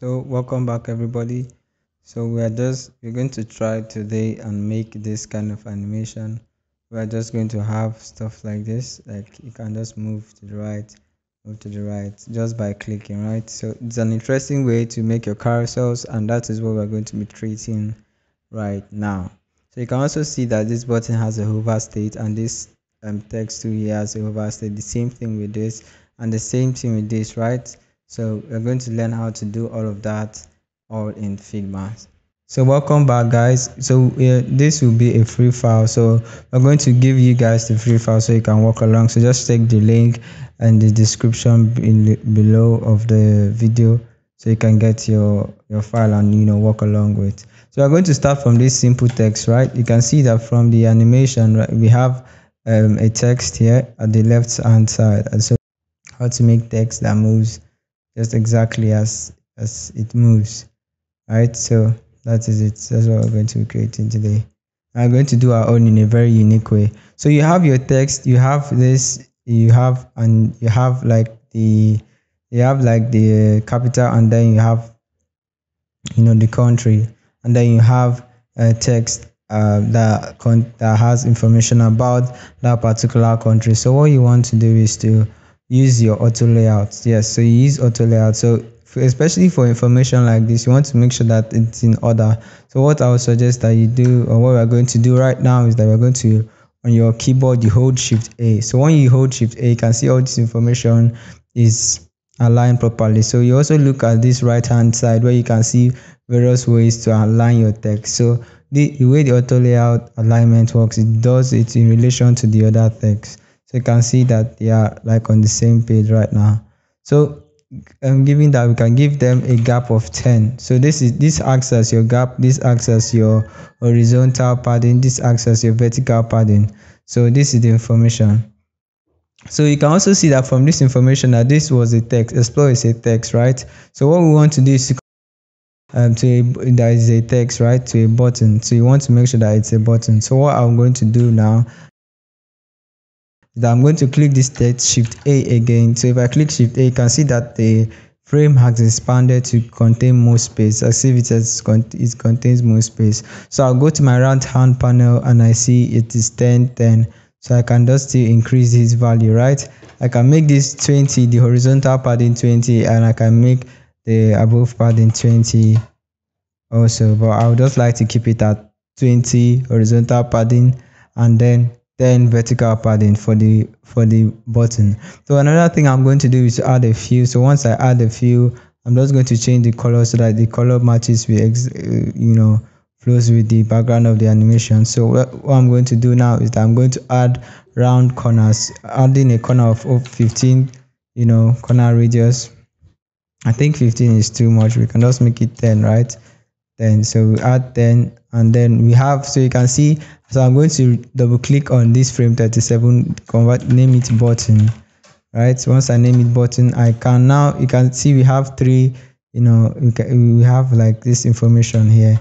So welcome back everybody. So we are just we're going to try today and make this kind of animation. We are just going to have stuff like this, like you can just move to the right, move to the right just by clicking, right? So it's an interesting way to make your carousels and that is what we're going to be treating right now. So you can also see that this button has a hover state and this um, text too here has a hover state. The same thing with this and the same thing with this, right? So we're going to learn how to do all of that all in Figma. So welcome back guys. So uh, this will be a free file. So I'm going to give you guys the free file so you can walk along. So just take the link and the description below of the video so you can get your your file and you know walk along with. So we're going to start from this simple text, right? You can see that from the animation, right, we have um, a text here at the left hand side. And so how to make text that moves just exactly as as it moves right? So that is it. That's what we're going to be creating today. I'm going to do our own in a very unique way. So you have your text you have this you have and you have like the you have like the capital and then you have you know the country and then you have a text uh, that that has information about that particular country. So what you want to do is to use your auto layout. Yes so you use auto layout. So especially for information like this you want to make sure that it's in order. So what i would suggest that you do or what we're going to do right now is that we're going to on your keyboard you hold shift a. So when you hold shift a you can see all this information is aligned properly. So you also look at this right hand side where you can see various ways to align your text. So the, the way the auto layout alignment works it does it in relation to the other text so you can see that they are like on the same page right now. So um, given that we can give them a gap of 10 so this is this acts as your gap this acts as your horizontal padding this acts as your vertical padding. So this is the information. So you can also see that from this information that this was a text explore is a text right? So what we want to do is to um, to a, that is a text right to a button. So you want to make sure that it's a button. So what i'm going to do now that I'm going to click this text shift A again. So if I click shift A, you can see that the frame has expanded to contain more space as if it, has, it contains more space. So I'll go to my right hand panel and I see it is 10, 10. So I can just still increase this value, right? I can make this 20, the horizontal padding 20, and I can make the above padding 20 also. But I would just like to keep it at 20 horizontal padding and then then vertical padding for the for the button. So another thing i'm going to do is add a few. So once i add a few i'm just going to change the color so that the color matches with uh, you know flows with the background of the animation. So what, i'm going to do now is that i'm going to add round corners adding a corner of 15 you know corner radius. I think 15 is too much. We can just make it 10 right then so we add 10 and then we have so you can see so i'm going to double click on this frame 37 convert name it button right? Once i name it button i can now you can see we have three you know we, can, we have like this information here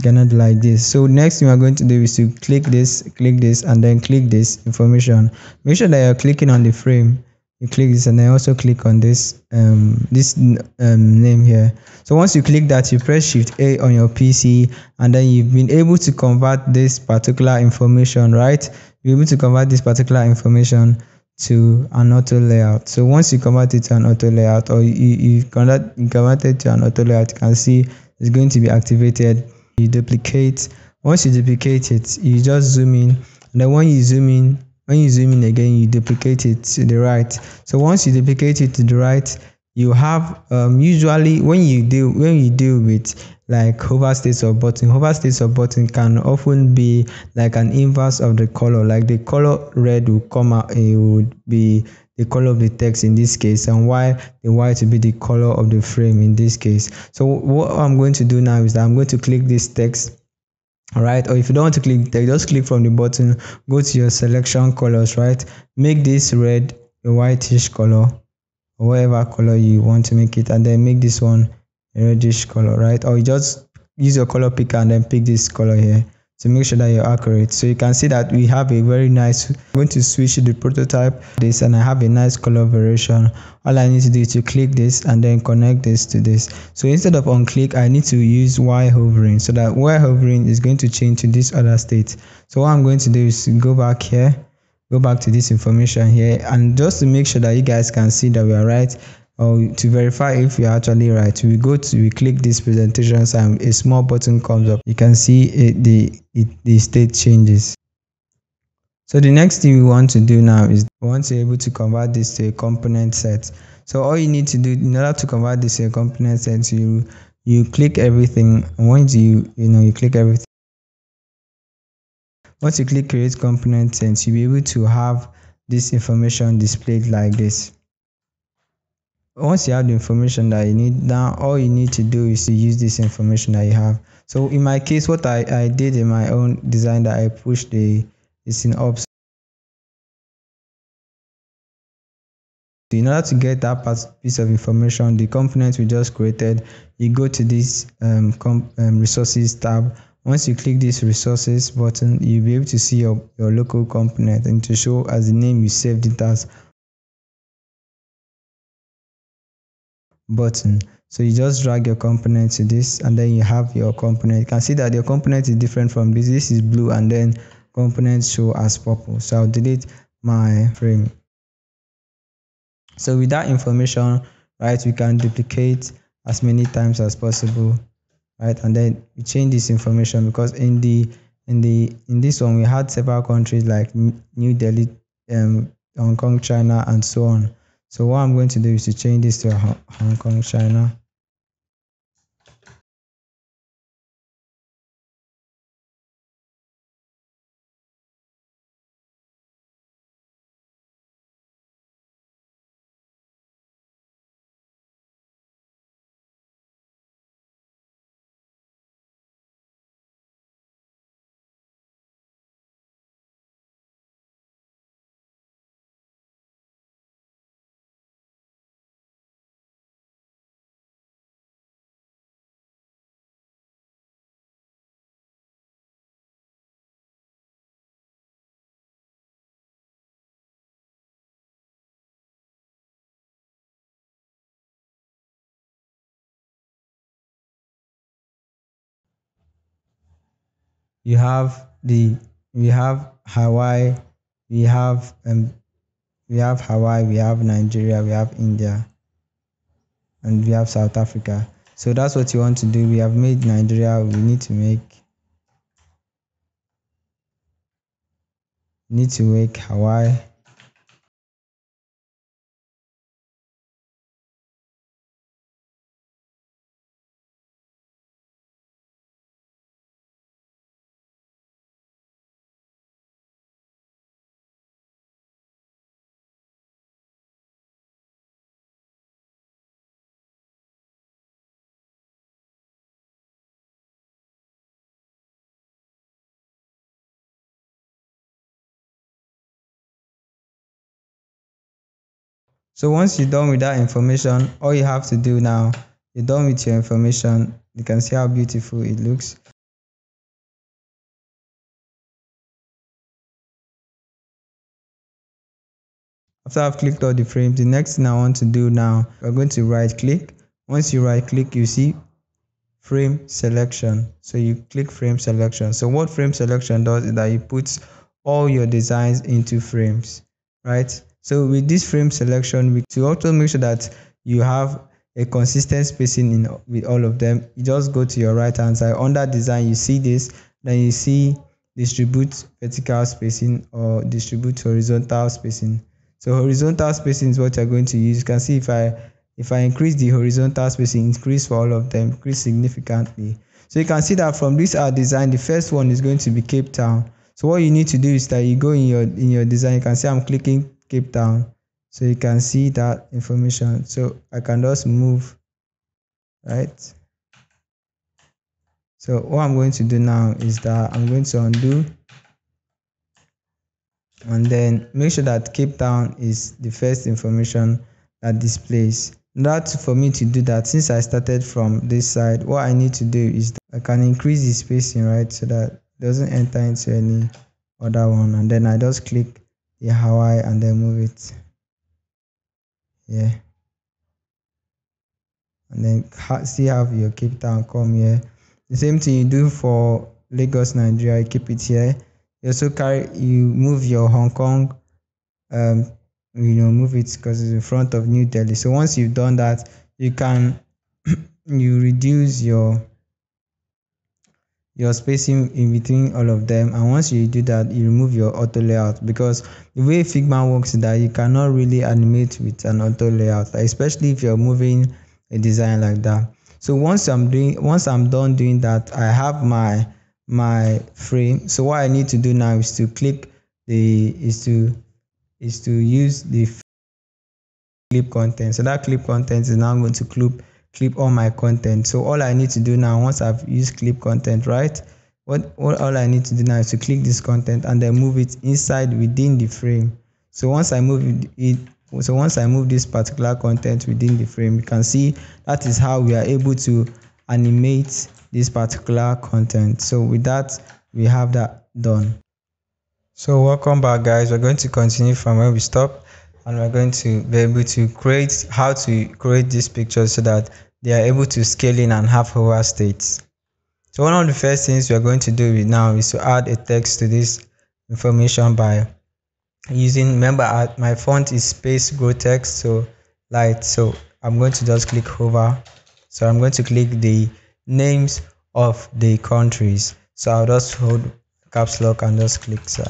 gonna like this. So next thing we're going to do is to click this click this and then click this information. Make sure that you're clicking on the frame you click this and then also click on this um, this um, name here. So once you click that you press shift a on your pc and then you've been able to convert this particular information right? You're able to convert this particular information to an auto layout. So once you convert it to an auto layout or you, you convert you convert it to an auto layout you can see it's going to be activated. You duplicate. Once you duplicate it you just zoom in. And then when you zoom in when you zoom in again you duplicate it to the right. So once you duplicate it to the right you have um, usually when you deal when you deal with like hover states or button hover states or button can often be like an inverse of the color. Like the color red will come out it would be the color of the text in this case and while the white will be the color of the frame in this case. So what i'm going to do now is that i'm going to click this text all right or if you don't want to click there just click from the button go to your selection colors right? Make this red a whitish color or whatever color you want to make it and then make this one a reddish color right? Or you just use your color picker and then pick this color here to make sure that you're accurate. So you can see that we have a very nice, I'm going to switch the prototype this and I have a nice color variation. All I need to do is to click this and then connect this to this. So instead of on click, I need to use while hovering so that while hovering is going to change to this other state. So what I'm going to do is go back here, go back to this information here and just to make sure that you guys can see that we are right, to verify if you're actually right we go to we click this presentations and a small button comes up. You can see it, the it, the state changes. So the next thing we want to do now is once you're able to convert this to a component set. So all you need to do in order to convert this to a component set you you click everything. Once you you know you click everything once you click create component set you'll be able to have this information displayed like this once you have the information that you need now all you need to do is to use this information that you have. So in my case what i i did in my own design that i pushed the is in up. In order to get that piece of information the component we just created you go to this um, um, resources tab. Once you click this resources button you'll be able to see your, your local component and to show as the name you saved it as button. So you just drag your component to this and then you have your component. You can see that your component is different from this. This is blue and then components show as purple. So i'll delete my frame. So with that information right we can duplicate as many times as possible right? And then we change this information because in the in the in this one we had several countries like new delhi um, hong kong china and so on so what I'm going to do is to change this to Hong Kong, China. You have the we have Hawaii, we have um, we have Hawaii, we have Nigeria, we have India, and we have South Africa. So that's what you want to do. We have made Nigeria. We need to make need to make Hawaii. So once you're done with that information, all you have to do now, you're done with your information. You can see how beautiful it looks. After I've clicked all the frames, the next thing I want to do now, we're going to right click. Once you right click, you see frame selection. So you click frame selection. So what frame selection does is that it puts all your designs into frames, right? So with this frame selection, we to also make sure that you have a consistent spacing in with all of them, you just go to your right hand side under design, you see this, then you see distribute vertical spacing or distribute horizontal spacing. So horizontal spacing is what you're going to use. You can see if I if I increase the horizontal spacing, increase for all of them, increase significantly. So you can see that from this our design, the first one is going to be Cape Town. So what you need to do is that you go in your in your design, you can see I'm clicking Cape Town so you can see that information. So I can just move right? So what I'm going to do now is that I'm going to undo and then make sure that Cape Town is the first information that displays. That for me to do that since I started from this side what I need to do is I can increase the spacing right? So that doesn't enter into any other one. And then I just click the Hawaii and then move it. Yeah. And then see have your Cape Town come here the same thing you do for Lagos Nigeria you keep it here you also carry you move your Hong Kong um you know move it because it's in front of New Delhi. So once you've done that you can you reduce your your spacing in between all of them and once you do that you remove your auto layout because the way figma works is that you cannot really animate with an auto layout especially if you're moving a design like that. So once i'm doing once i'm done doing that i have my my frame. So what i need to do now is to click the is to is to use the clip content. So that clip content is now going to clip clip all my content. So all i need to do now once i've used clip content right? What, all i need to do now is to click this content and then move it inside within the frame. So once i move it so once i move this particular content within the frame you can see that is how we are able to animate this particular content. So with that we have that done. So welcome back guys. We're going to continue from where we stopped and we're going to be able to create how to create these pictures so that they are able to scale in and have hover states. So one of the first things we are going to do now is to add a text to this information by using remember my font is Space Grotesk so light so i'm going to just click hover so i'm going to click the names of the countries. So i'll just hold caps lock and just click so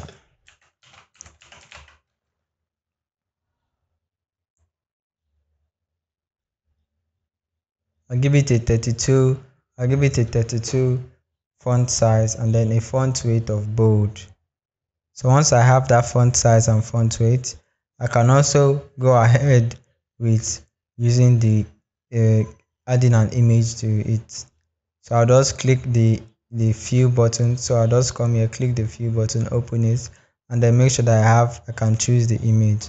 I'll give it a 32 I'll give it a 32 font size and then a font weight of bold. So once I have that font size and font weight I can also go ahead with using the uh, adding an image to it. So I'll just click the the view button. So I'll just come here click the view button open it and then make sure that I have I can choose the image.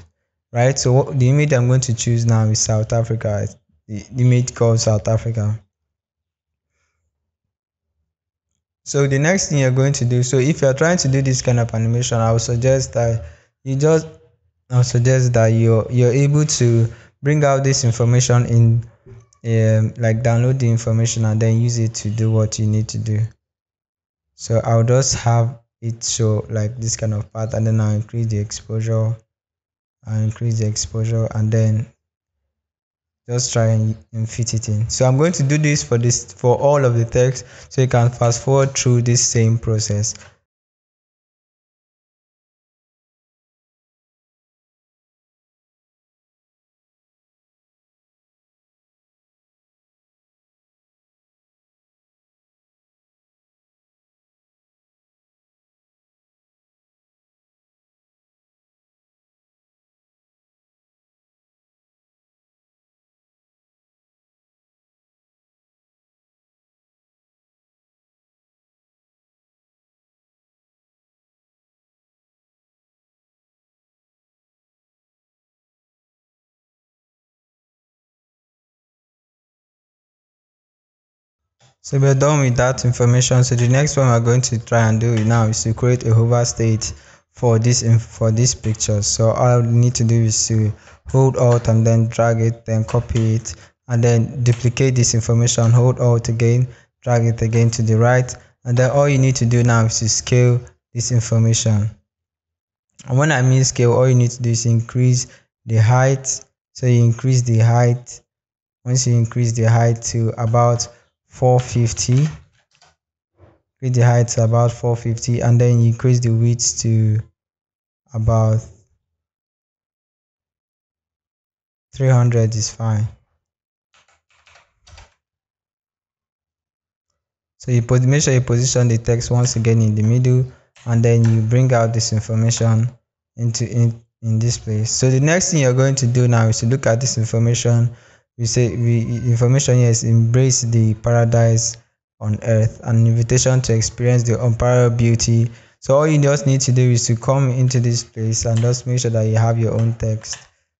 Right? So what, the image I'm going to choose now is South Africa the image called South Africa. So the next thing you're going to do, so if you're trying to do this kind of animation, I would suggest that you just I would suggest that you're you're able to bring out this information in um, like download the information and then use it to do what you need to do. So I'll just have it show like this kind of path and then I'll increase the exposure. I'll increase the exposure and then just try and fit it in. So i'm going to do this for this for all of the text so you can fast forward through this same process So we're done with that information. So the next one we're going to try and do now is to create a hover state for this for this picture. So all we need to do is to hold alt and then drag it, then copy it, and then duplicate this information. Hold alt again, drag it again to the right, and then all you need to do now is to scale this information. And when I mean scale, all you need to do is increase the height. So you increase the height. Once you increase the height to about 450 increase the height to about 450 and then increase the width to about 300 is fine. So you put make sure you position the text once again in the middle and then you bring out this information into in, in this place. So the next thing you're going to do now is to look at this information we say we information here is embrace the paradise on earth an invitation to experience the unparalleled beauty. So all you just need to do is to come into this place and just make sure that you have your own text.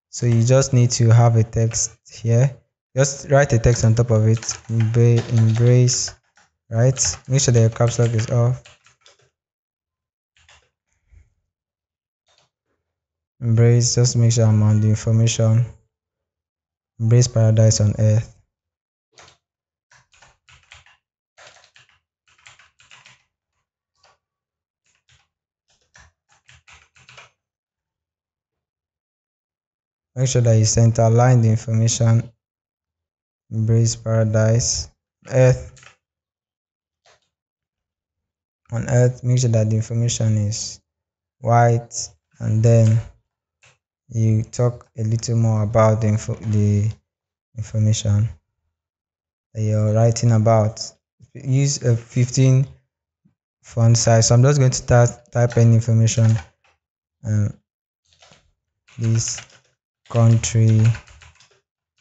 So you just need to have a text here. Just write a text on top of it. Embrace right? Make sure that your caps lock is off. Embrace just make sure i'm on the information embrace paradise on earth. Make sure that you center align the information. Embrace paradise earth. On earth make sure that the information is white and then you talk a little more about the, info, the information that you're writing about. Use a 15 font size. So i'm just going to start type any information um, this country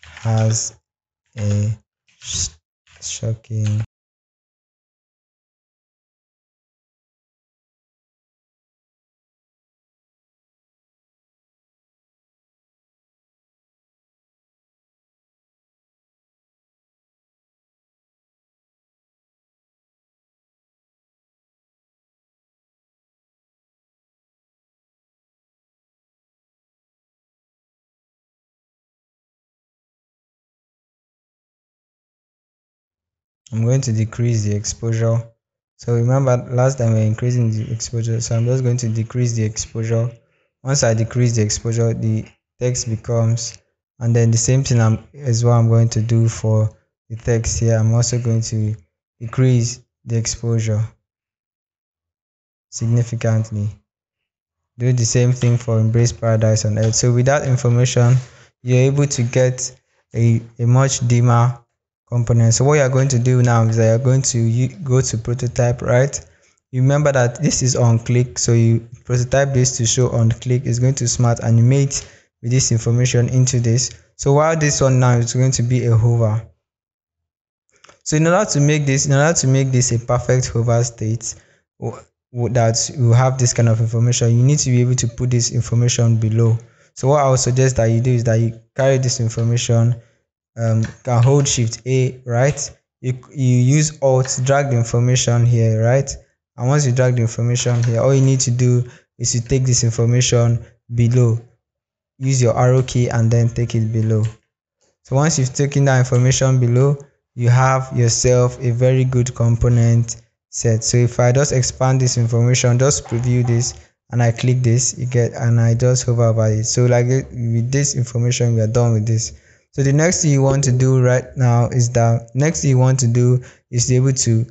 has a shocking I'm going to decrease the exposure. So remember last time we are increasing the exposure. So I'm just going to decrease the exposure. Once I decrease the exposure, the text becomes, and then the same thing I'm, is what I'm going to do for the text here. I'm also going to decrease the exposure significantly. Do the same thing for Embrace Paradise on Earth. So with that information, you're able to get a, a much dimmer component. So what you're going to do now is that you're going to go to prototype, right? Remember that this is on click, so you prototype this to show on click. is going to smart animate with this information into this. So while this one now is going to be a hover. So in order to make this, in order to make this a perfect hover state, that you have this kind of information, you need to be able to put this information below. So what I would suggest that you do is that you carry this information um, can hold shift A, right? You, you use alt, drag the information here, right? And once you drag the information here, all you need to do is to take this information below. Use your arrow key and then take it below. So once you've taken that information below, you have yourself a very good component set. So if I just expand this information, just preview this and I click this, you get and I just hover over it. So like with this information, we are done with this. So the next thing you want to do right now is that next thing you want to do is be able to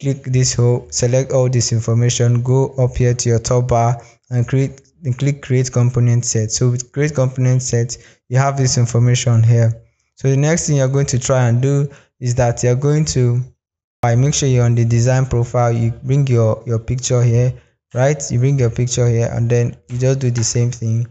click this whole, select all this information, go up here to your top bar and create and click create component set. So with create component set, you have this information here. So the next thing you're going to try and do is that you're going to I make sure you're on the design profile, you bring your, your picture here, right? You bring your picture here and then you just do the same thing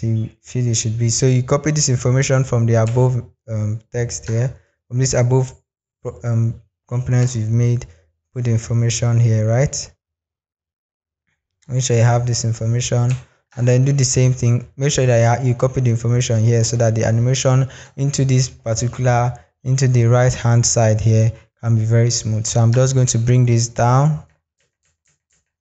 see field it should be. So you copy this information from the above um, text here. From this above um, components we've made put the information here right? Make sure you have this information and then do the same thing. Make sure that you copy the information here so that the animation into this particular into the right hand side here can be very smooth. So i'm just going to bring this down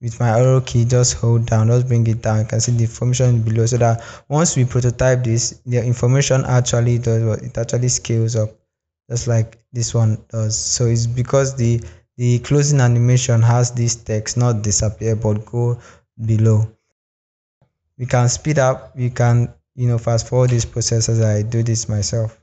with my arrow key just hold down just bring it down. You can see the information below. So that once we prototype this the information actually does what? It actually scales up just like this one does. So it's because the the closing animation has this text not disappear but go below. We can speed up. We can you know fast forward this process as i do this myself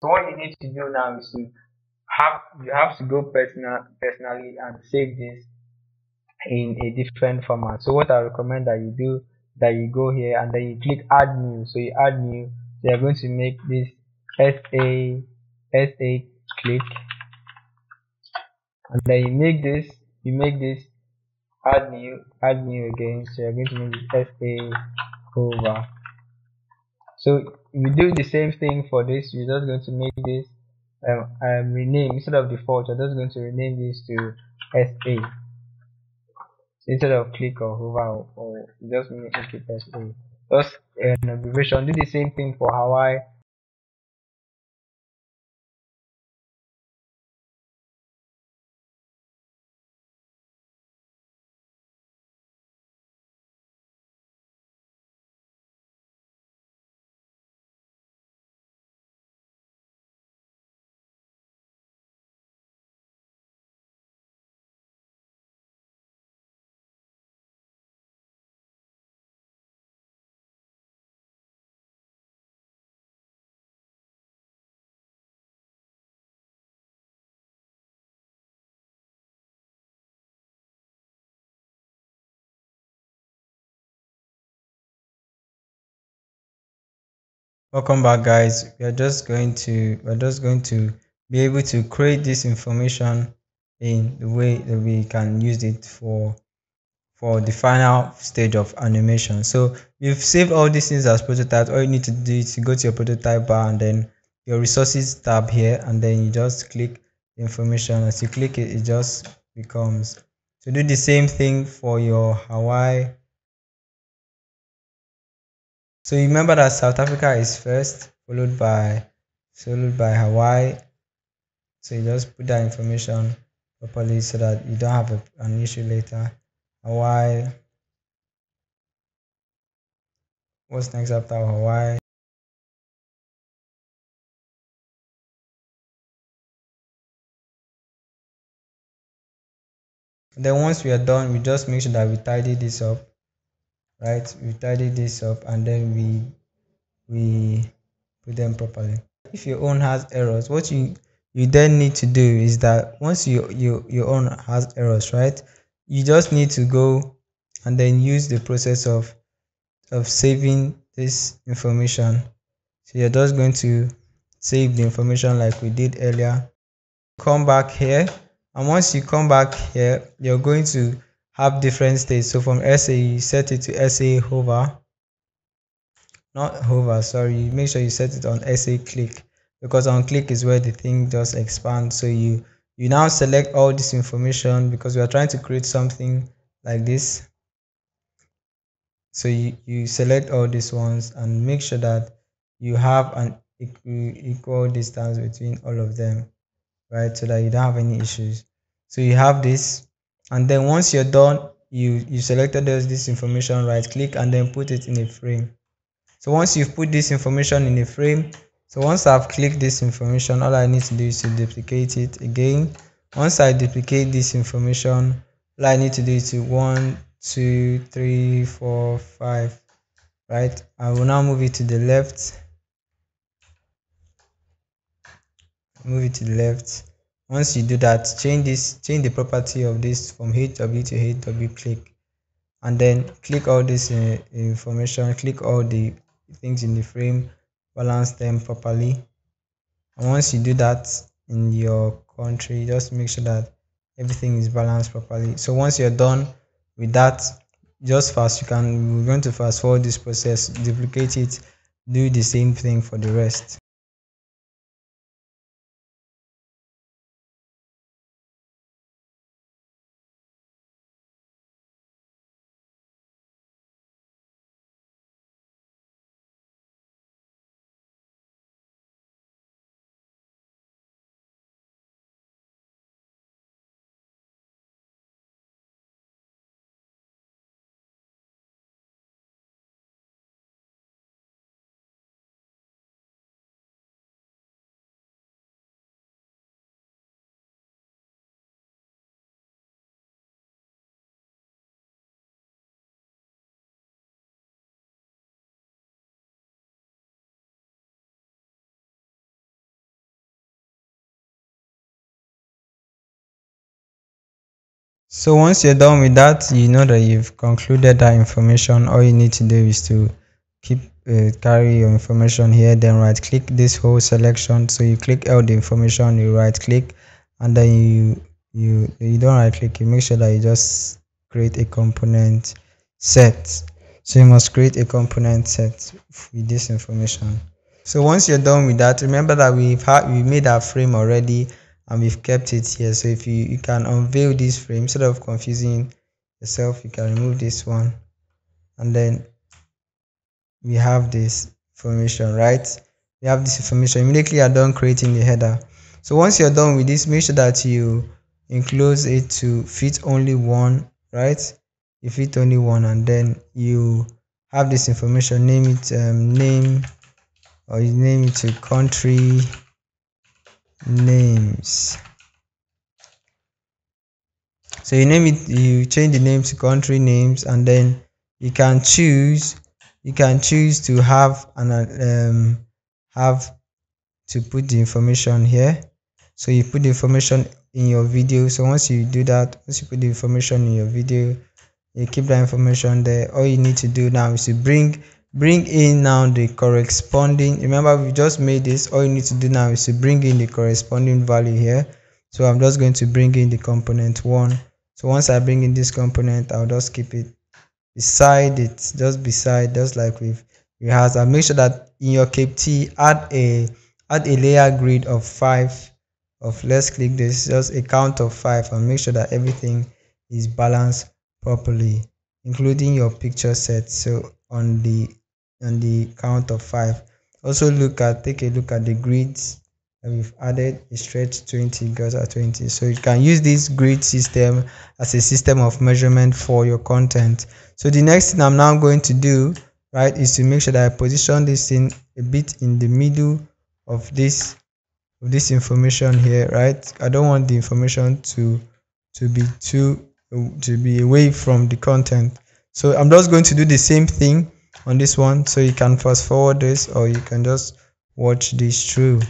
So what you need to do now is to have you have to go personal personally and save this in a different format. So what I recommend that you do that you go here and then you click add new. So you add new. So you're going to make this SA SA click and then you make this you make this add new add new again so you're going to make this SA over so we do the same thing for this we're just going to make this um, um, rename. Instead of default we're just going to rename this to SA instead of click or hover or, just make it SA just an abbreviation. Do the same thing for Hawaii welcome back guys. We are just going to we're just going to be able to create this information in the way that we can use it for for the final stage of animation. So you've saved all these things as prototypes all you need to do is to go to your prototype bar and then your resources tab here and then you just click information. As you click it it just becomes to do the same thing for your hawaii so you remember that South Africa is first, followed by followed by Hawaii. So you just put that information properly so that you don't have a, an issue later. Hawaii. What's next after Hawaii? then once we are done, we just make sure that we tidy this up right? We tidy this up and then we we put them properly. If your own has errors what you you then need to do is that once you, you your own has errors right? You just need to go and then use the process of of saving this information. So you're just going to save the information like we did earlier. Come back here. And once you come back here you're going to have different states. So from SA, you set it to SA hover, not hover, sorry. Make sure you set it on SA click because on click is where the thing just expands. So you you now select all this information because we are trying to create something like this. So you, you select all these ones and make sure that you have an equal distance between all of them, right? So that you don't have any issues. So you have this and then once you're done you you selected this this information right click and then put it in a frame. So once you've put this information in a frame so once i've clicked this information all i need to do is to duplicate it again. Once i duplicate this information all i need to do is to one two three four five right? I will now move it to the left. Move it to the left once you do that change this change the property of this from hw to hw click. And then click all this uh, information click all the things in the frame balance them properly. And once you do that in your country just make sure that everything is balanced properly. So once you're done with that just fast you can we're going to fast forward this process duplicate it do the same thing for the rest so once you're done with that you know that you've concluded that information. All you need to do is to keep uh, carry your information here then right click this whole selection. So you click all the information you right click and then you you you don't right click you make sure that you just create a component set. So you must create a component set with this information. So once you're done with that remember that we've had we made our frame already and we've kept it here. So if you you can unveil this frame instead of confusing yourself you can remove this one. And then we have this information right? We have this information immediately you're done creating the header. So once you're done with this make sure that you enclose it to fit only one right? You fit only one and then you have this information. Name it um, name or you name it to country names. So you name it you change the names to country names and then you can choose you can choose to have an um, have to put the information here. So you put the information in your video. So once you do that once you put the information in your video you keep that information there. All you need to do now is to bring bring in now the corresponding remember we just made this all you need to do now is to bring in the corresponding value here. So i'm just going to bring in the component one. So once i bring in this component i'll just keep it beside it just beside just like we've we has. And make sure that in your cape add a add a layer grid of five of let's click this just a count of five and make sure that everything is balanced properly including your picture set. So on the on the count of five. Also look at take a look at the grids. We've added a stretch 20 girls at 20 so you can use this grid system as a system of measurement for your content. So the next thing i'm now going to do right is to make sure that i position this in a bit in the middle of this of this information here right? I don't want the information to to be too to be away from the content. So i'm just going to do the same thing on this one. So you can fast forward this or you can just watch this through.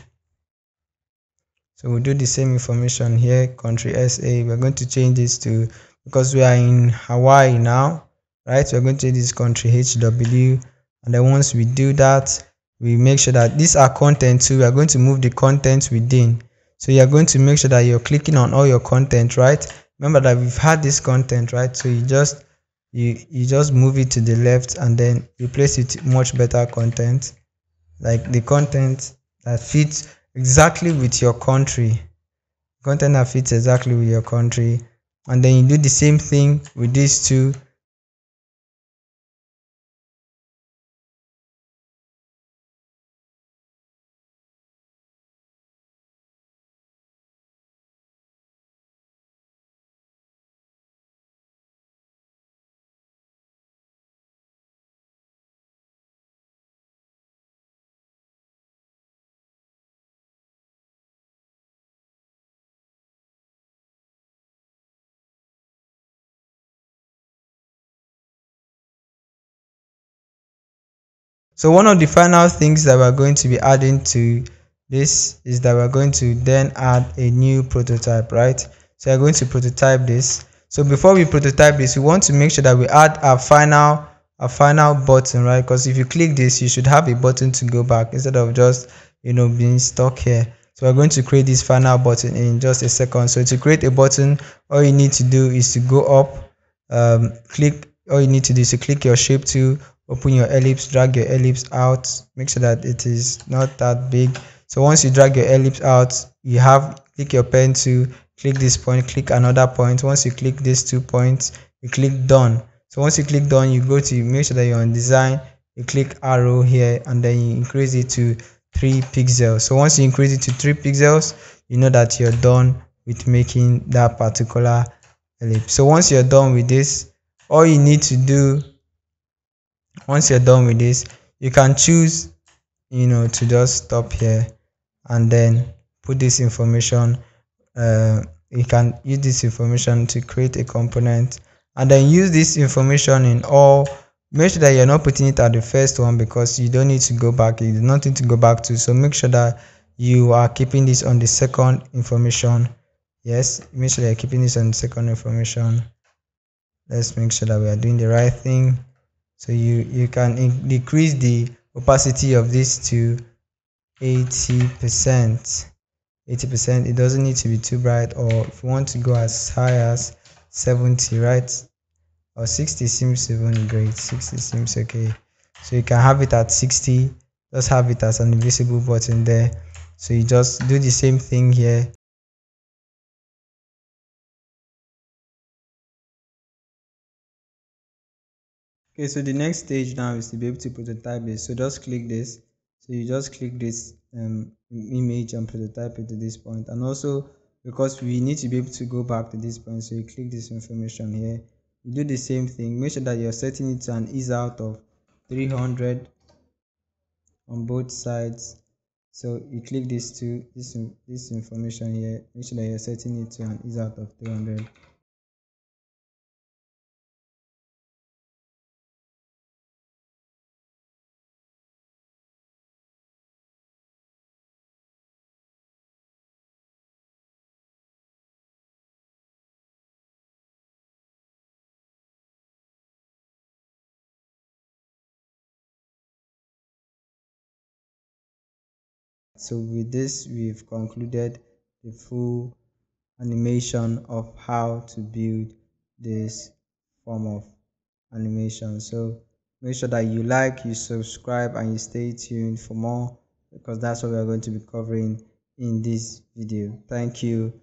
So we'll do the same information here country sa we're going to change this to because we are in hawaii now right? We're going to this country hw and then once we do that we make sure that these are content so we are going to move the content within. So you're going to make sure that you're clicking on all your content right? Remember that we've had this content right? So you just you you just move it to the left and then replace it much better content. Like the content that fits exactly with your country. Content that fits exactly with your country. And then you do the same thing with these two So one of the final things that we're going to be adding to this is that we're going to then add a new prototype, right? So we're going to prototype this. So before we prototype this, we want to make sure that we add our final a final button, right? Because if you click this, you should have a button to go back instead of just you know being stuck here. So we're going to create this final button in just a second. So to create a button, all you need to do is to go up, um, click. All you need to do is to click your shape tool open your ellipse drag your ellipse out. Make sure that it is not that big. So once you drag your ellipse out you have click your pen to click this point click another point. Once you click these two points you click done. So once you click done you go to make sure that you're on design. You click arrow here and then you increase it to three pixels. So once you increase it to three pixels you know that you're done with making that particular ellipse. So once you're done with this all you need to do once you're done with this you can choose you know to just stop here and then put this information uh, you can use this information to create a component and then use this information in all make sure that you're not putting it at the first one because you don't need to go back. You do not need to go back to so make sure that you are keeping this on the second information. Yes make sure you're keeping this on the second information. Let's make sure that we are doing the right thing so you you can decrease the opacity of this to 80 percent. 80 percent it doesn't need to be too bright or if you want to go as high as 70 right? Or 60 seems even great. 60 seems okay. So you can have it at 60 just have it as an invisible button there. So you just do the same thing here okay so the next stage now is to be able to prototype this. So just click this. So you just click this um, image and prototype it to this point. and also because we need to be able to go back to this point so you click this information here. You do the same thing. Make sure that you're setting it to an ease out of 300 on both sides. So you click this to this this information here. Make sure that you're setting it to an ease out of 300 so with this we've concluded the full animation of how to build this form of animation. So make sure that you like you subscribe and you stay tuned for more because that's what we are going to be covering in this video. Thank you